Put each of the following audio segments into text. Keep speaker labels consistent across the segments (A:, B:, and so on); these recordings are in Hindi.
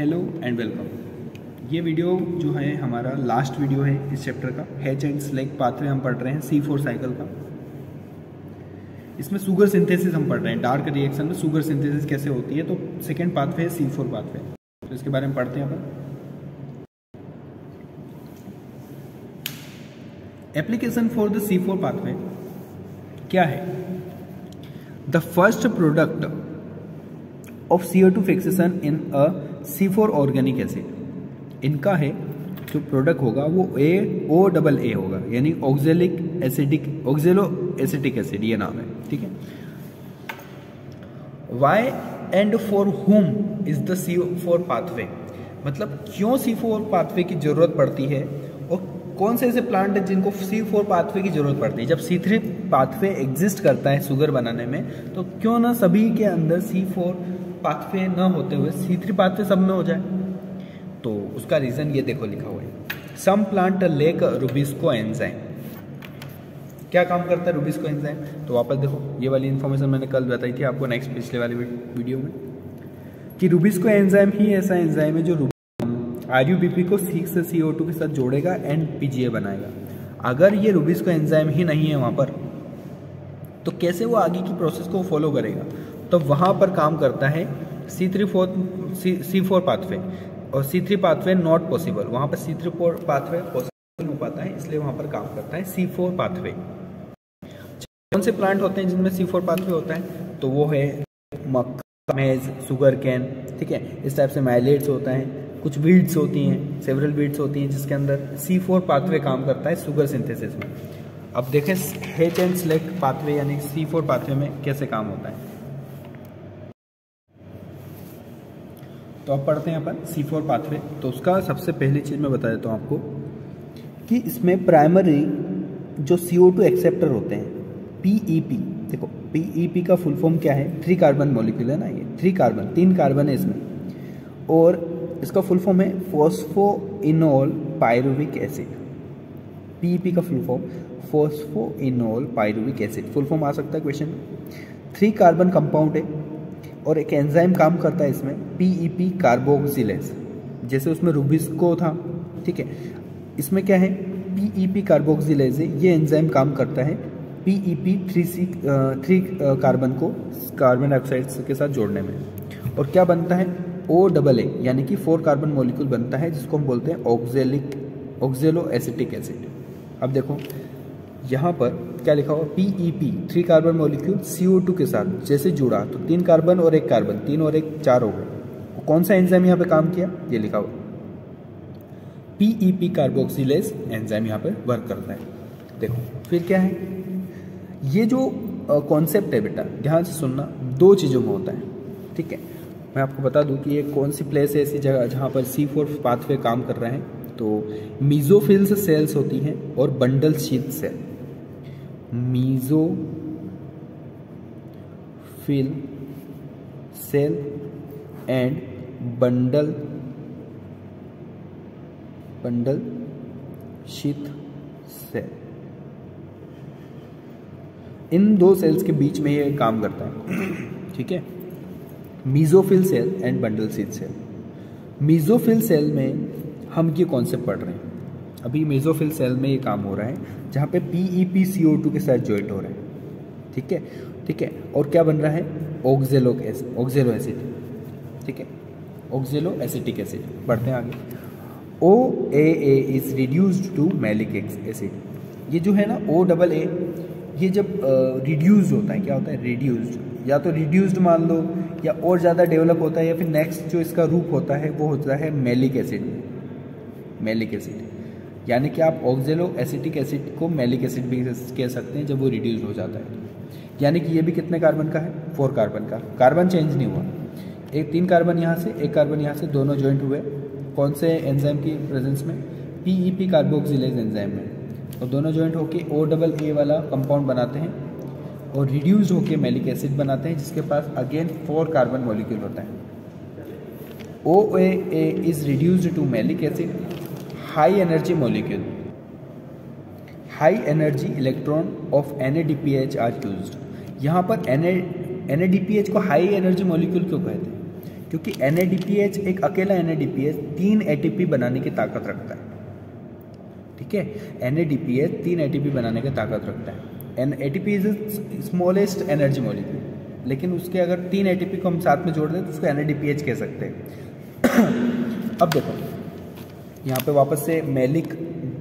A: हेलो एंड वेलकम ये वीडियो जो है, हमारा लास्ट वीडियो है इस चैप्टर का। हैच एंड स्लेग पाथवे हम पढ़ रहे हैं सी फोर साइकिल का। इसमें सुगर सिंथेसिस हम पढ़ रहे हैं। डार्क रिएक्शन में सुगर सिंथेसिस कैसे होती है तो सेकेंड पाथवे है सी फोर पाथवे तो इसके बारे में पढ़ते हैं अपन। Application for the C four pathway क्या है? The first product of C two fixation in a C four organic acid इनका है, जो प्रोडक्ट होगा, वो ए ओ डबल ए होगा, यानी ऑक्जेलिक एसिडिक ऑक्जेलो एसिटिक एसिड ये नाम है, ठीक है? Why and for whom is the C four pathway मतलब क्यों सी फोर पाथवे की ज़रूरत पड़ती है, और कौन से ऐसे प्लांट हैं जिनको सी फोर पाथवे की ज़रूरत पड़ती है? जब सी थ्री पाथवे एग्जिस्ट करता है शुगर बनाने में तो क्यों ना सभी के अंदर सी फोर पाथवे न होते हुए सी थ्री पाथवे सब में हो जाए। तो उसका रीज़न ये देखो लिखा हुआ है। Some plant lack rubisco enzyme क्या काम करता है रुबिस्को एंजाइम तो वापस देखो, ये वाली इन्फॉर्मेशन मैंने कल बताई थी आपको नेक्स्ट पिछले वाले वीडियो में। कि रुबिस्को एंजाइम ही ऐसा एंजाइम है जो आर को सिक्स से सी के साथ जोड़ेगा एंड पी बनाएगा। अगर ये रुबिस्को एंजाइम ही नहीं है वहाँ पर तो कैसे वो आगे की प्रोसेस को फॉलो करेगा? तो वहाँ पर काम करता है C three four C four pathway और C three pathway not possible वहाँ पर C three four pathway possible हो पाता है, इसलिए वहाँ पर काम करता है सी फोर पाथवे कौन से प्लांट होते हैं जिनमें सी फोर पाथवे होता है? तो वो है मक्का, मेज शुगर कैन ठीक है? इस टाइप से माइलेट्स होता है, कुछ वीड्स होती हैं सेवरल वीड्स होती हैं जिसके अंदर सी फोर पाथवे काम करता है शुगर सिंथेसिस में। अब देखें हेच एंड सेलेक्ट पाथवे यानी सी फोर पाथवे में कैसे काम होता है। तो अब पढ़ते हैं अपन सी फोर पाथवे तो उसका सबसे पहली चीज़ मैं बता देता हूँ आपको कि इसमें प्राइमरी जो सी ओ टू एक्सेप्टर होते हैं पी ई पी देखो पी ई पी का फुल फॉर्म क्या है? थ्री कार्बन मॉलिक्यूल है ना ये थ्री कार्बन तीन कार्बन है इसमें. और इसका फुल फॉर्म है phospho enol pyruvic acid PEP का full form phosphoenolpyruvic acid full form आ सकता है क्वेश्चन थ्री कार्बन कंपाउंड है और एक एंजाइम काम करता है इसमें पी ई पी कार्बोक्सिलेज जैसे उसमें रूबिस्को था, ठीक है? इसमें क्या है? पीईपी कार्बोक्सिलेज है ये एंजाइम काम करता है P E P three C three carbon को कार्बन डाइऑक्साइड के साथ जोड़ने में। और क्या बनता है? ओ डबल ए यानी कि फोर कार्बन मोलिक्यूल बनता है, जिसको हम बोलते हैं ऑक्जेलिक ऑक्जेलो एसिटिक एसिड अब देखो, यहाँ पर क्या लिखा हुआ? P E P three carbon molecule C O two के साथ, जैसे जुड़ा तो तीन कार्बन और एक कार्बन तीन और एक चार हो गए। कौन सा एंजाइम यहाँ पे काम किया? ये लिखा हुआ। P E P carboxylase enzyme यहाँ पे वर्क करता है। देखो, फिर क्या है? ये जो कॉन्सेप्ट है बेटा, ध्यान से सुनना, दो चीज़ों में होता है, ठीक है? मैं आपको बता दूँ कि ये कौन सी प्लेस है ऐसी जगह, जहाँ पर सी फोर पाथवे काम कर रहे हैं? तो मीजोफिल्स सेल्स होती हैं और bundle sheath cell mesophyll cell and bundle bundle sheath cell. इन दो सेल्स के बीच में ये काम करता है, ठीक है? Mesophyll cell and bundle sheath cell. Mesophyll cell में हम ये कॉन्सेप्ट पढ़ रहे हैं। अभी मेजोफिल सेल में ये काम हो रहा है, जहाँ पे P E P C O two के साथ ज्वाइंट हो रहा है। ठीक है? ठीक है? और क्या बन रहा है? ऑक्जेलो ऑक्जेलो एसिड ठीक है? ऑक्जेलो एसिटिक एसिड बढ़ते हैं आगे। O A A is reduced to malic acid ये जो है ना ओ डबल ए ये जब रिड्यूज होता है, क्या होता है? रिड्यूस्ड या तो रिड्यूस्ड मान लो, या और ज़्यादा डेवलप होता है, या फिर नेक्स्ट जो इसका रूप होता है, वो होता है मेलिक एसिड मेलिक एसिड यानी कि आप ऑक्जेलो एसिटिक एसिड को मेलिक एसिड भी कह सकते हैं, जब वो रिड्यूज हो जाता है। यानी कि ये भी कितने कार्बन का है? फोर कार्बन का। कार्बन चेंज नहीं हुआ। एक तीन कार्बन यहाँ से, एक कार्बन यहाँ से दोनों ज्वाइंट हुए। कौन से एंजाइम की प्रेजेंस में? P E P carboxylase enzyme में। और दोनों ज्वाइंट होके ओ डबल ए वाला कंपाउंड बनाते हैं और रिड्यूस होकर मेलिक एसिड बनाते हैं, जिसके पास अगेन फोर कार्बन मॉलिक्यूल होता है। O A is reduced to malic acid high energy molecule high energy electron of N A D P H R use यहाँ पर एन को हाई एनर्जी मॉलिक्यूल क्यों कहते हैं? क्योंकि एन एक अकेला एनएडीपीएच तीन एटीपी बनाने की ताकत रखता है। ठीक है? एन तीन ए बनाने की ताकत रखता है। N A is smallest energy molecule लेकिन उसके अगर तीन एटीपी को हम साथ में जोड़ दें तो उसको एन कह सकते हैं। अब देखो। यहाँ पे वापस से मेलिक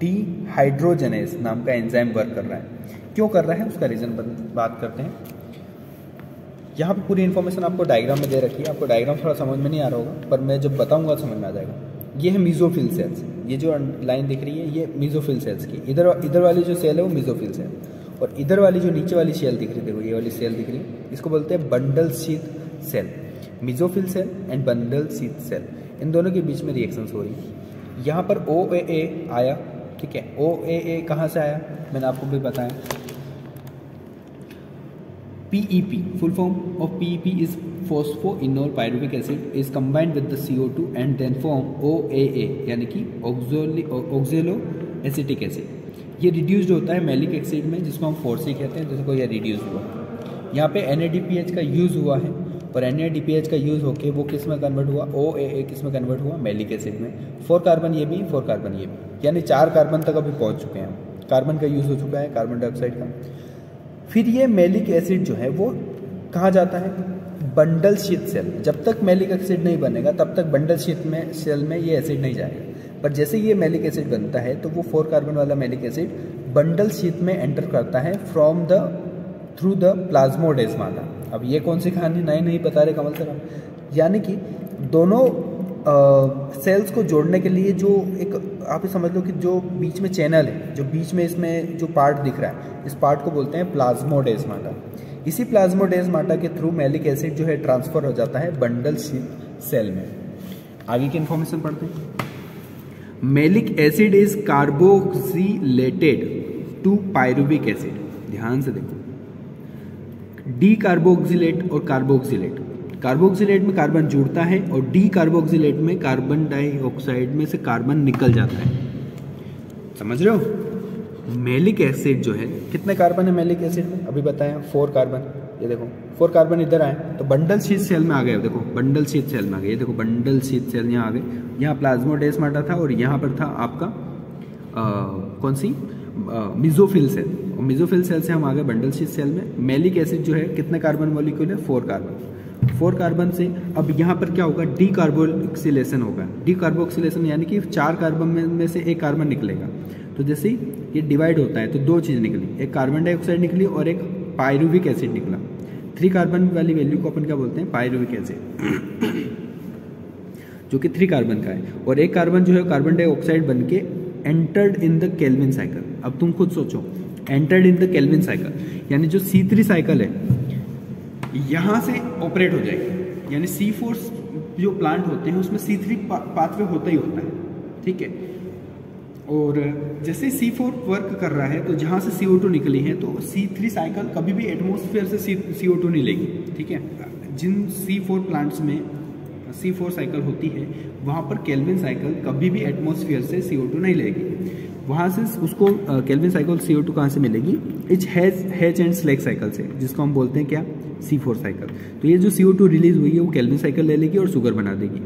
A: डी हाइड्रोजनेस नाम का एंजाइम वर्क कर रहा है। क्यों कर रहा है? उसका रीज़न बात करते हैं। यहाँ पे पूरी इन्फॉर्मेशन आपको डायग्राम में दे रखी है। आपको डायग्राम थोड़ा समझ में नहीं आ रहा होगा, पर मैं जब बताऊँगा समझ में आ जाएगा। ये है मीजोफिल सेल्स ये जो लाइन दिख रही है, ये मीजोफिल सेल्स की। इधर इधर वाली जो सेल है, वो मीजोफिल सेल और इधर वाली जो नीचे वाली सेल दिख रही देखो ये वाली सेल दिख रही है। इसको बोलते हैं bundle sheath cell mesophyll cell and bundle sheath cell इन दोनों के बीच में रिएक्शंस हो रही है। यहाँ पर ओ ए ए आया ठीक है? ओ ए ए कहाँ से आया? मैंने आपको भी बताया। P E P full form of PEP, full form of PEP is phosphoenol pyruvic acid is combined with the CO2 and then form OAA यानी कि ऑक्जेलो एसिटिक एसिड ये रिड्यूस्ड होता है मेलिक एसिड में जिसको हम फोर सी कहते हैं जिसको यह रिड्यूस हुआ। यहाँ पे एनएडीपीएच का यूज़ हुआ है। और एन का यूज़ होके वो किसमें कन्वर्ट हुआ? ओ ए ए किसमें कन्वर्ट हुआ? मेलिक एसिड में। फोर कार्बन ये भी फोर कार्बन ये भी। यानी चार कार्बन तक अभी पहुँच चुके हैं कार्बन का यूज़ हो चुका है कार्बन डाइऑक्साइड का। फिर ये मेलिक एसिड जो है, वो कहाँ जाता है? बंडल शीत सेल जब तक मेलिक एसिड नहीं बनेगा, तब तक बंडल शीत में सेल में ये एसिड नहीं जाएगा। पर जैसे ये मेलिक एसिड बनता है तो वो फोर कार्बन वाला मेलिक एसिड बंडल शीत में एंटर करता है from the through the plasmodesmata अब ये कौन सी कहानी? नई नहीं बता रहे कमल सर यानी कि दोनों सेल्स को जोड़ने के लिए जो एक, आप ये समझ लो कि जो बीच में चैनल है, जो बीच में इसमें जो पार्ट दिख रहा है, इस पार्ट को बोलते हैं प्लाज्मोडेस्माटा इसी प्लाज्मोडेस्माटा के थ्रू मेलिक एसिड जो है ट्रांसफ़र हो जाता है बंडल सेल में। आगे की इन्फॉर्मेशन पढ़ते हैं। Malic acid is carboxylated to pyruvic acid ध्यान से देखो। डी कार्बोक्सिलेट और कार्बोक्सिलेट कार्बोक्सिलेट में कार्बन जुड़ता है और डी कार्बोक्सिलेट में कार्बन डाइऑक्साइड में से कार्बन निकल जाता है। समझ रहे हो? मेलिक एसिड जो है कितने कार्बन है मेलिक एसिड में? अभी बताया फोर कार्बन। ये देखो फोर कार्बन इधर आए तो बंडल शीत सेल में आ गए। देखो बंडल शीत सेल में आ गए। ये देखो बंडल शीत सेल यहाँ आ गए। यहाँ प्लाज्मोडेस्माटा था और यहाँ पर था आपका आ, कौन सी? Mesophyll cell. मिजोफिल सेल से हम आ गए बंडल शीत सेल में। मेलिक एसिड जो है कितने कार्बन मॉलिक्यूल है? Four carbon. फोर कार्बन से अब यहाँ पर क्या होगा? डी कार्बोक्सिलेशन होगा। डी कार्बोक्सिलेशन यानी कि चार कार्बन में, में से एक कार्बन निकलेगा। तो जैसे ये डिवाइड होता है तो दो चीज़ निकली। एक कार्बन डाइऑक्साइड निकली और एक पायरुविक एसिड निकला। थ्री कार्बन वाली वैल्यू को अपन क्या बोलते हैं? Pyruvic acid. जो कि थ्री कार्बन का है। और एक कार्बन जो है कार्बन डाइऑक्साइड बन के entered in the Calvin cycle अब तुम खुद सोचो entered in the Calvin cycle यानी जो सी थ्री साइकिल है, यहाँ से ऑपरेट हो जाएगी. यानी सी फोर जो प्लांट होते हैं, उसमें सी थ्री पाथवे होता ही होता है. ठीक है? और जैसे सी फोर वर्क कर रहा है तो जहाँ से सी ओ टू निकली है तो सी थ्री साइकिल कभी भी एटमोसफेयर से सी ओ टू नहीं लेगी. ठीक है? जिन सी फोर प्लांट्स में सी फोर साइकिल होती है, वहाँ पर केल्विन साइकिल कभी भी एटमोसफियर से सी ओ टू नहीं लेगी. वहाँ से उसको Calvin cycle C O two कहाँ से मिलेगी? Each has Hatch and Slack cycle से, जिसको हम बोलते हैं क्या? सी फोर साइकिल तो ये जो सी ओ टू रिलीज़ हुई है, वो कैलविन साइकिल ले लेगी और शुगर बना देगी.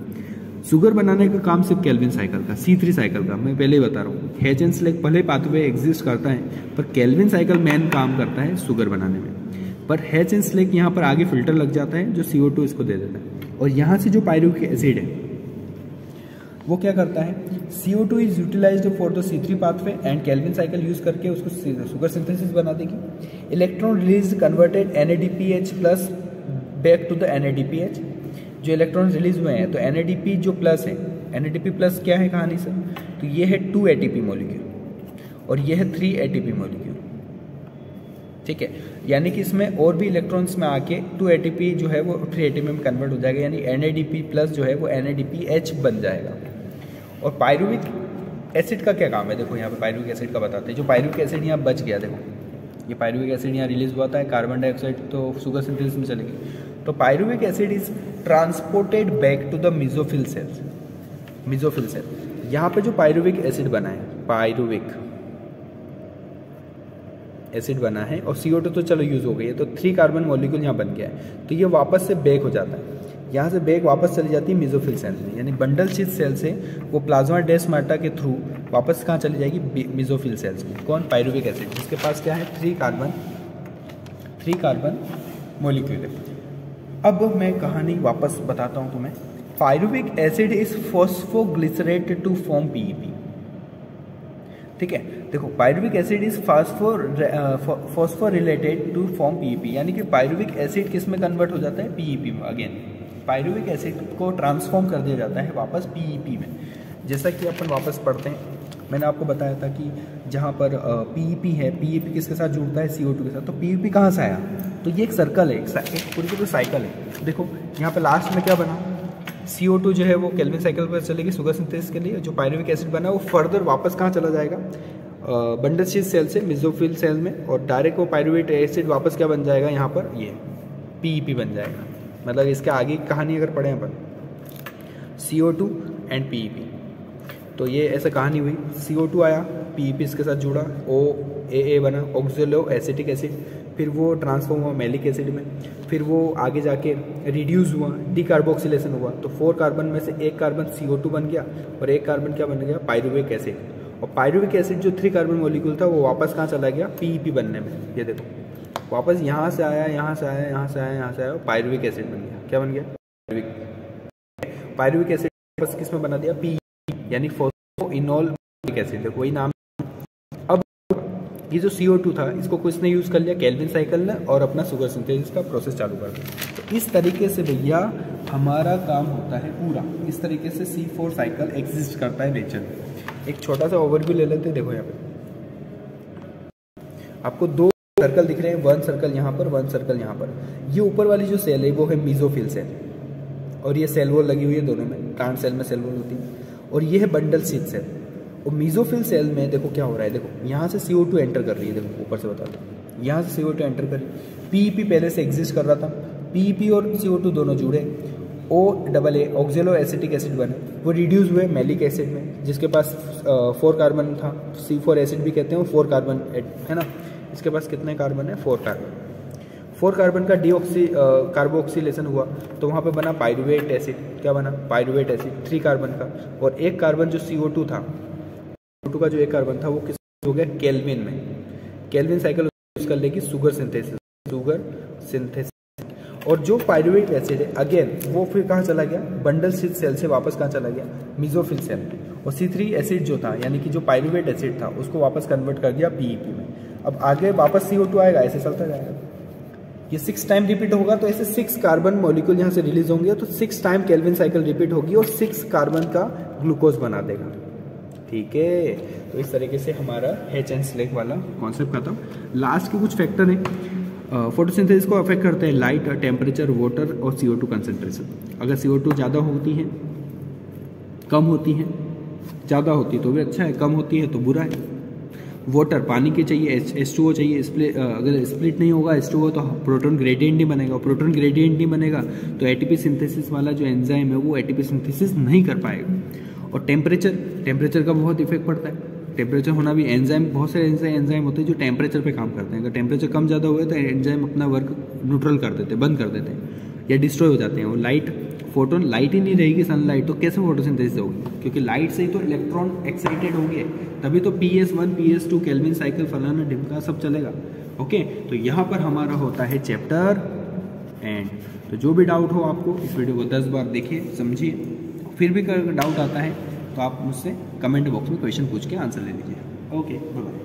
A: शुगर बनाने का काम सिर्फ़ कैलविन साइकिल का सी थ्री साइकिल का, मैं पहले ही बता रहा हूँ. हैच एंड स्लेक भले पाथवे एग्जिस्ट करता है, पर कैलविन साइकिल मेन काम करता है शुगर बनाने में. पर हैच एंड स्लेक यहाँ पर आगे फ़िल्टर लग जाता है, जो सी ओ टू इसको दे देता है. और यहाँ से जो पायरुविक एसिड है वो क्या करता है? C O two is utilize for the C three pathway and Calvin cycle use करके उसको शुगर सिंथेसिस बना देगी। Electron release converted N A D P H plus back to the N A D P H जो इलेक्ट्रॉन रिलीज़ हुए हैं तो एन ए डी पी जो प्लस है N A D P plus क्या है कहानी से तो ये है two A T P molecule और ये है three A T P molecule ठीक है? यानी कि इसमें और भी इलेक्ट्रॉन्स में आके टू ए जो है वो थ्री ए में कन्वर्ट हो जाएगा, यानी पी प्लस जो है वो एच बन जाएगा। और पायरुविक एसिड का क्या काम है? देखो, यहाँ पे पायरुविक एसिड का बताते हैं। जो पायरुविक एसिड यहाँ बच गया, देखो। ये पायरुविक एसिड यहाँ रिलीज़ हुआ था कार्बन डाइऑक्साइड तो शुगर सिंथेसिस में चलेगी। तो pyruvic acid is transported back to the mesophyll cells mesophyll cell यहाँ पे जो पायरुविक एसिड बना है पायरुविक एसिड बना है, और सी तो चलो यूज़ हो गई है तो थ्री कार्बन मॉलिक्यूल यहाँ बन गया है। तो ये वापस से बैक हो जाता है। यहाँ से बैग वापस चली जाती है मिजोफिल सेल में यानी बंडल शीट सेल से वो प्लाज्मा डेस्माटा के थ्रू वापस कहाँ चली जाएगी? मिजोफिल सेल्स में कौन? पायरुविक एसिड जिसके पास क्या है? Three carbon three carbon molecule अब मैं कहानी वापस बताता हूँ तुम्हें। Pyruvic acid is phosphoglycerate to form PEP ठीक है? देखो pyruvic acid is phosphor phosphor related to form PEP यानी कि पायरुविक एसिड किसमें कन्वर्ट हो जाता है? पीईपी में अगेन पायरुविक एसिड को ट्रांसफॉर्म कर दिया जाता है वापस पीईपी में। जैसा कि अपन वापस पढ़ते हैं, मैंने आपको बताया था कि जहाँ पर पीईपी है पीईपी किसके साथ जुड़ता है? सी के साथ। तो पीईपी कहाँ से आया? तो ये एक सर्कल है, एक पूरी पूरी साइकिल है। देखो, यहाँ पे लास्ट में क्या बना? सी ओ टू जो है वो केल्विन साइकिल पर चलेगी सुगर सिंथेसिस के लिए। जो पायरुविक एसिड बना, वो फर्दर वापस कहाँ चला जाएगा? बंडल शीट सेल से मिजोफिल सेल में, और डायरेक्ट वो पायरुवेट एसिड वापस क्या बन जाएगा यहाँ पर? ये पीईपी बन जाएगा। मतलब इसके आगे की कहानी अगर पढ़ें अपन C O two and PEP तो ये ऐसा कहानी हुई सी ओ टू आया पीईपी इसके साथ जुड़ा ओ ए ए बना ऑक्सिलो एसिटिक एसिड फिर वो ट्रांसफॉर्म हुआ मेलिक एसिड में, फिर वो आगे जाके रिड्यूस हुआ डी कार्बोक्सिलेशन हुआ तो फोर कार्बन में से एक कार्बन सी ओ टू बन गया और एक कार्बन क्या बन गया? पायरुविक एसिड और पायरुविक एसिड जो थ्री कार्बन मोलिक्यूल था, वो वापस कहाँ चला गया? पीईपी बनने में। ये देखो। वापस यहाँ से आया, यहाँ से आया, यहाँ से आया, यहाँ से आया पायरुविक एसिड बन गया। क्या बन गया? पायरुविक एसिड वापस किसमें बना दिया? पी यानी फोस्फो इनोल एसिड देखो, वही नाम। अब ये जो CO2 था, इसको किसने यूज़ कर लिया? कैल्विन साइकिल ने, और अपना शुगर सिंथेसिस का प्रोसेस चालू कर दिया। तो इस तरीके से भैया, हमारा काम होता है पूरा। इस तरीके से सी फोर साइकिल एग्जिस्ट करता है नेचर एक छोटा सा ओवरव्यू ले लेते हैं, देखो यहाँ पे। आपको दो सर्कल दिख रहे हैं वन सर्कल यहाँ पर वन सर्कल यहाँ पर। ये ऊपर वाली जो सेल है, वो है मीजोफिल सेल और ये सेल वॉल लगी हुई है दोनों में प्लांट सेल में सेल वॉल होती है। और ये है बंडल सीट सेल और मीजोफिल सेल में देखो क्या हो रहा है, देखो, यहाँ से सी एंटर कर रही है, देखो, ऊपर से बताता हूँ यहाँ से सी एंटर कर रही है। पीईपी पहले से एग्जिस्ट कर रहा था। पीईपी और सी दोनों जुड़े। O double A oxaloacetic acid बने वो रिड्यूस हुए मेलिक एसिड में, जिसके पास फोर कार्बन था। सी फोर एसिड भी कहते हैं फोर कार्बन है ना? इसके पास कितने कार्बन है? Four carbon. फोर कार्बन का डीऑक्सी कार्बोक्सीलेशन हुआ तो वहाँ पे बना पायरुवेट एसिड क्या बना? पायरुवेट एसिड थ्री कार्बन का। और एक कार्बन जो सी था टू का जो एक कार्बन था, वो किस हो गया? केल्विन में। केल्विन साइकिल यूज़ कर लेगी सुगर सिंथेसिस सुगर सिंथेसिस और जो पायरुविक एसिड है अगेन वो फिर कहाँ चला गया? बंडल सिथ सेल से वापस कहाँ चला गया? मिजोफिल सेल और सी एसिड जो था, यानी कि जो पायरुवेट एसिड था, उसको वापस कन्वर्ट कर दिया पीईपी में। अब आगे वापस सी टू आएगा, ऐसे चलता जाएगा। ये सिक्स टाइम रिपीट होगा तो ऐसे सिक्स कार्बन मॉलिक्यूल यहाँ से रिलीज़ होंगे तो six time Calvin cycle repeat होगी और सिक्स कार्बन का ग्लूकोज बना देगा। ठीक है? तो इस तरीके से हमारा हेच एंड स्लेक वाला कॉन्सेप्ट खत्म। लास्ट के कुछ फैक्टर हैं। फोटोसिंथेसिस को अफेक्ट करते हैं लाइट टेम्परेचर वाटर और सी टू कंसेंट्रेशन अगर सी टू ज़्यादा होती है, कम होती है, ज़्यादा होती है तो भी अच्छा है, कम होती है तो बुरा है। वाटर पानी के चाहिए एस टू ओ चाहिए स्प्लिट अगर स्प्लिट नहीं होगा एस टू ओ तो प्रोटोन ग्रेडियंट नहीं बनेगा। प्रोटोन ग्रेडियंट नहीं बनेगा तो एटीपी सिंथेसिस वाला जो एंजाइम है, वो एटीपी सिंथेसिस नहीं कर पाएगा। और टेम्परेचर टेम्परेचर का बहुत इफ़ेक्ट पड़ता है। टेम्परेचर होना भी एंजाइम बहुत सारे ऐसे एंजाइम होते हैं जो टेम्परेचर पे काम करते हैं। अगर टेम्परेचर कम ज़्यादा हुए तो एंजाइम अपना वर्क न्यूट्रल कर देते हैं, बंद कर देते हैं। या डिस्ट्रॉय हो जाते हैं वो। लाइट फोटोन लाइट ही नहीं रहेगी सनलाइट तो कैसे फोटोसिंथेसिस होगी? क्योंकि लाइट से ही तो इलेक्ट्रॉन एक्साइटेड होंगे तभी तो P S one P S two Calvin cycle फलाना ढिमका सब चलेगा। ओके तो यहाँ पर हमारा होता है चैप्टर एंड तो जो भी डाउट हो आपको इस वीडियो को दस बार देखिए, समझिए। फिर भी डाउट आता है तो आप मुझसे कमेंट बॉक्स में क्वेश्चन पूछ के आंसर ले लीजिए। Okay bye